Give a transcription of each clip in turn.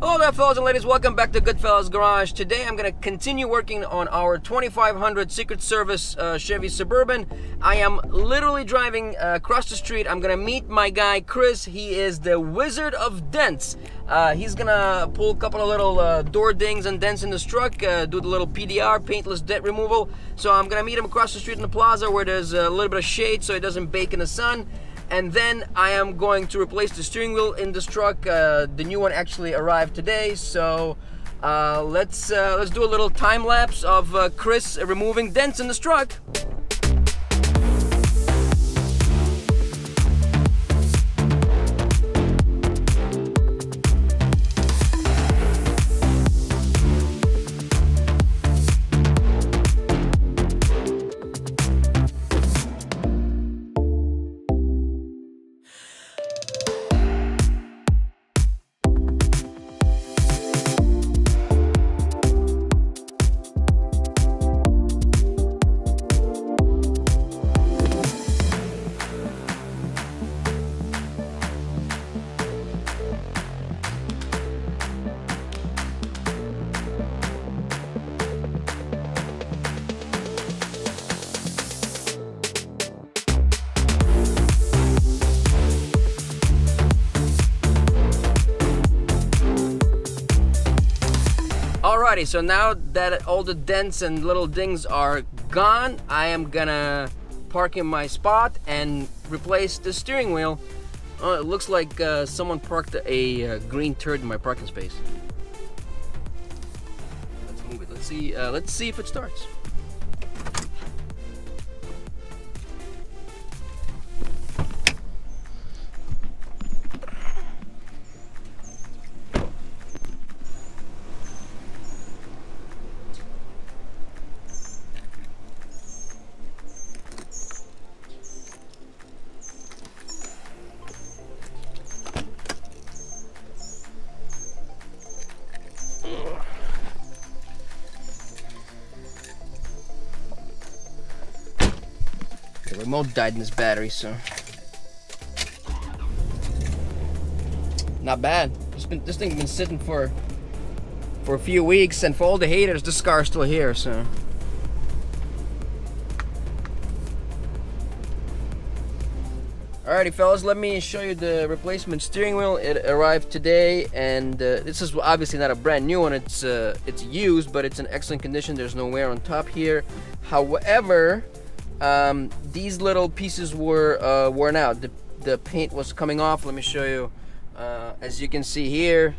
Hello there fellas and ladies, welcome back to Goodfellas Garage. Today I'm going to continue working on our 2500 Secret Service uh, Chevy Suburban. I am literally driving uh, across the street. I'm going to meet my guy Chris. He is the wizard of dents. Uh, he's going to pull a couple of little uh, door dings and dents in this truck, uh, do the little PDR, paintless dent removal. So I'm going to meet him across the street in the plaza where there's a little bit of shade so it doesn't bake in the sun and then I am going to replace the steering wheel in this truck. Uh, the new one actually arrived today, so uh, let's uh, let's do a little time lapse of uh, Chris removing dents in this truck. Alrighty, so now that all the dents and little dings are gone, I am gonna park in my spot and replace the steering wheel. Oh, it looks like uh, someone parked a uh, green turd in my parking space. Let's move it. Let's see. Uh, let's see if it starts. The remote died in this battery, so not bad. This been this thing's been sitting for for a few weeks, and for all the haters, the scar's still here. So. Alrighty fellas, let me show you the replacement steering wheel. It arrived today and uh, this is obviously not a brand new one, it's uh, it's used but it's in excellent condition. There's no wear on top here. However, um, these little pieces were uh, worn out. The, the paint was coming off. Let me show you. Uh, as you can see here,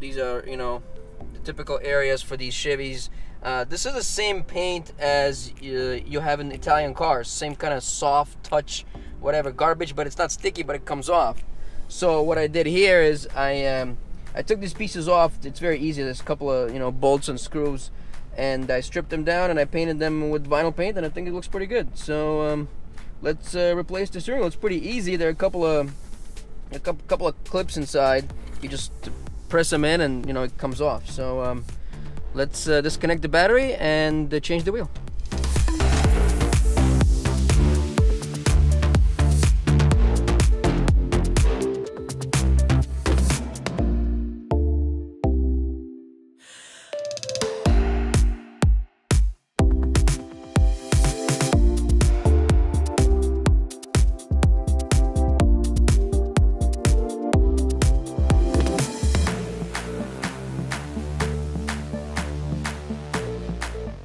these are, you know, the typical areas for these Chevys. Uh, this is the same paint as uh, you have in Italian cars. Same kind of soft touch, whatever, garbage, but it's not sticky, but it comes off. So what I did here is I um, I took these pieces off. It's very easy. There's a couple of, you know, bolts and screws and I stripped them down and I painted them with vinyl paint and I think it looks pretty good. So um, let's uh, replace the steering wheel. It's pretty easy. There are a couple of a couple, couple of clips inside. You just press them in and you know it comes off. So um, let's uh, disconnect the battery and uh, change the wheel.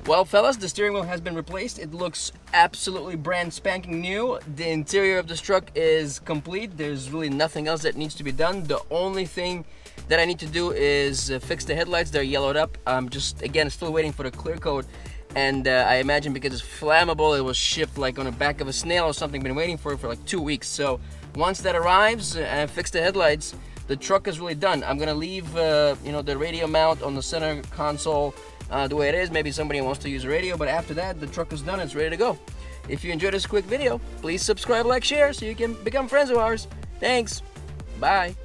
Well, fellas, the steering wheel has been replaced. It looks absolutely brand spanking new. The interior of this truck is complete. There's really nothing else that needs to be done. The only thing that I need to do is uh, fix the headlights. They're yellowed up. I'm just, again, still waiting for the clear coat. And uh, I imagine because it's flammable, it was shipped like on the back of a snail or something. Been waiting for it for like two weeks. So once that arrives and I fix the headlights, the truck is really done. I'm gonna leave, uh, you know, the radio mount on the center console uh, the way it is. Maybe somebody wants to use a radio, but after that, the truck is done. It's ready to go. If you enjoyed this quick video, please subscribe, like, share, so you can become friends of ours. Thanks. Bye.